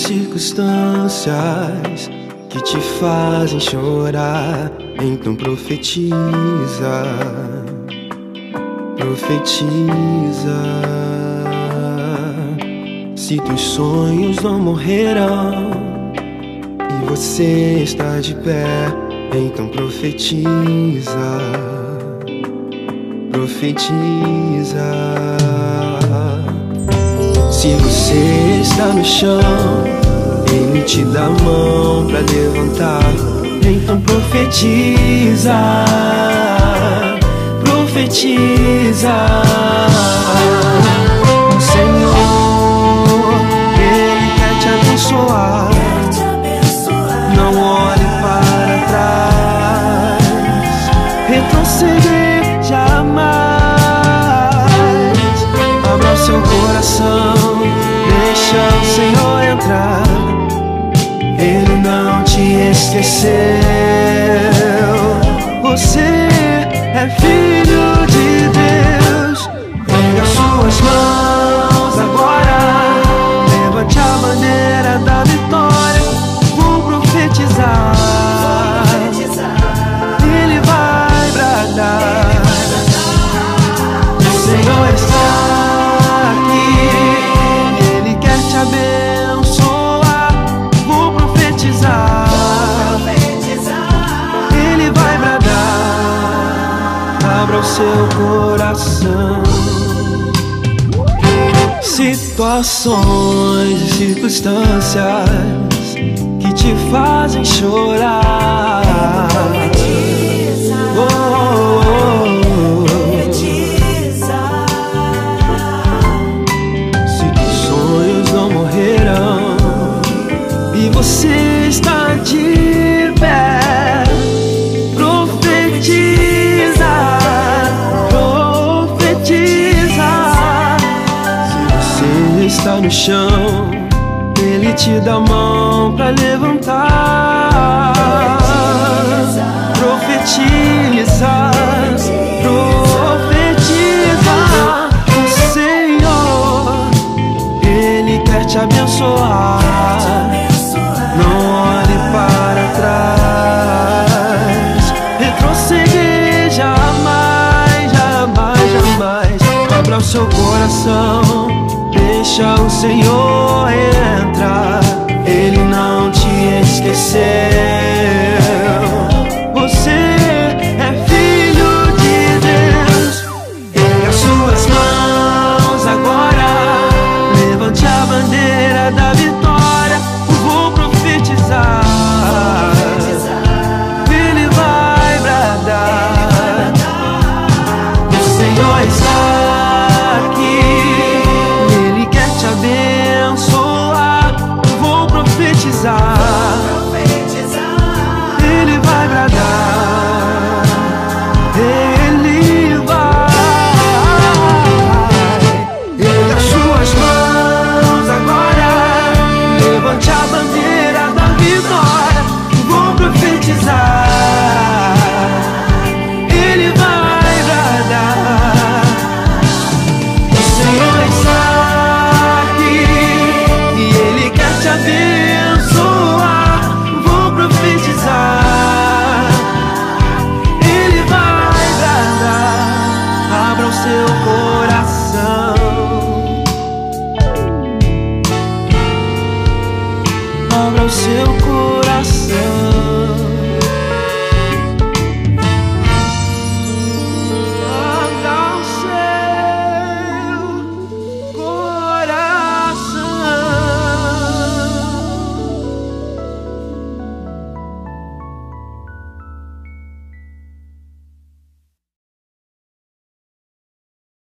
circunstâncias que te fazem chorar, então profetiza, profetiza. Se teus sonhos não morreram e você está de pé, então profetiza, profetiza. Se você está no chão, Ele te dá a mão pra levantar. Então profetiza, profetiza. O Senhor, Ele quer te abençoar. Não olhe para trás, retroceder jamais. Abra seu coração, esqueceu. Você é filho seu coração. Situações e circunstâncias que te fazem chorar. Se teus sonhos não morreram e você no chão, Ele te dá a mão pra levantar. Profetiza, profetiza. O Senhor, Ele quer te abençoar. Não olhe para trás, retroceder jamais, jamais, jamais. Abra o seu coração, deixa o Senhor seu coração.